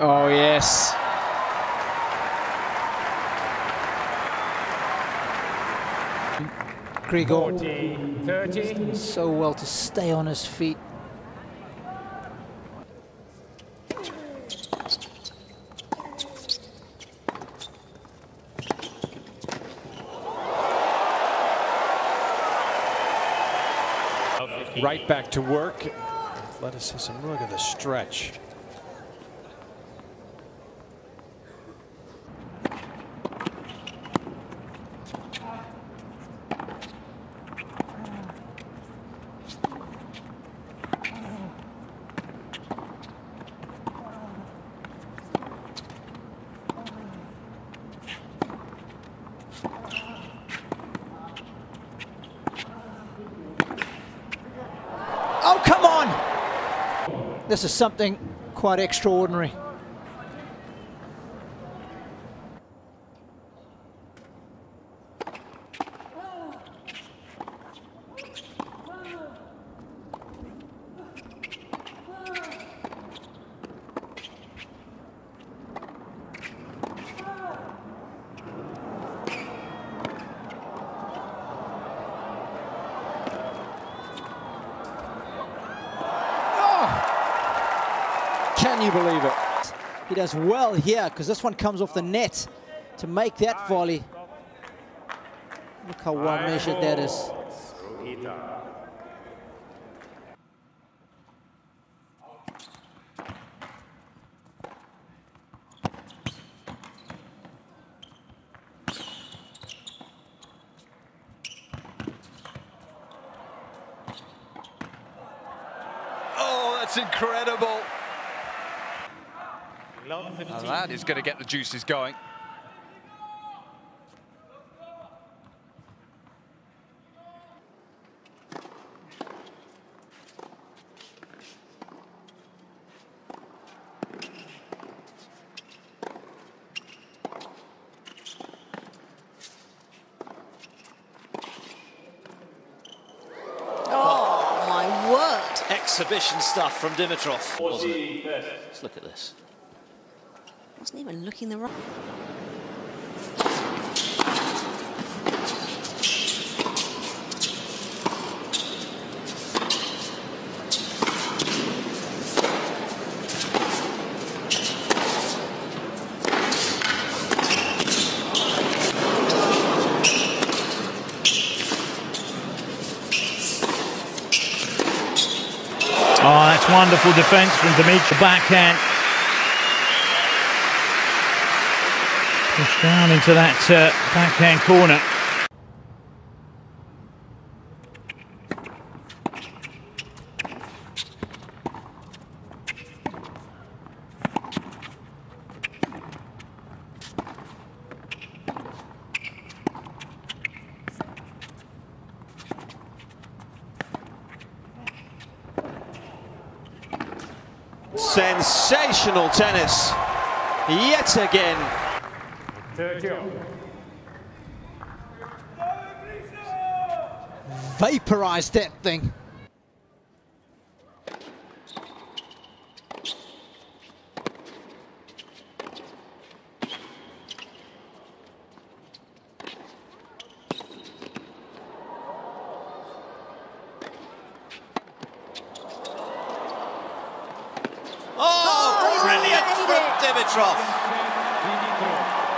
Oh, yes. Grigor 40, 30. so well to stay on his feet. Right back to work. Athleticism, look at the stretch. Oh, come on! This is something quite extraordinary. Can you believe it? He does well here because this one comes off the net to make that volley. Look how well measured that is. Oh, that's incredible. Love 15. Now that is going to get the juices going. Oh, my word. Exhibition stuff from Dimitrov, wasn't it? Let's look at this. Wasn't even looking the right. Oh, ah, that's wonderful defence from Dimitrov. Backhand. Pushed down into that uh, backhand corner. Sensational tennis, yet again. 30. Vaporized that thing. Oh, brilliant from made it. Dimitrov.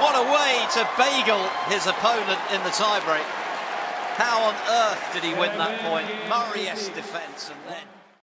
What a way to bagel his opponent in the tiebreak. How on earth did he win that point? Murray-esque defence and then...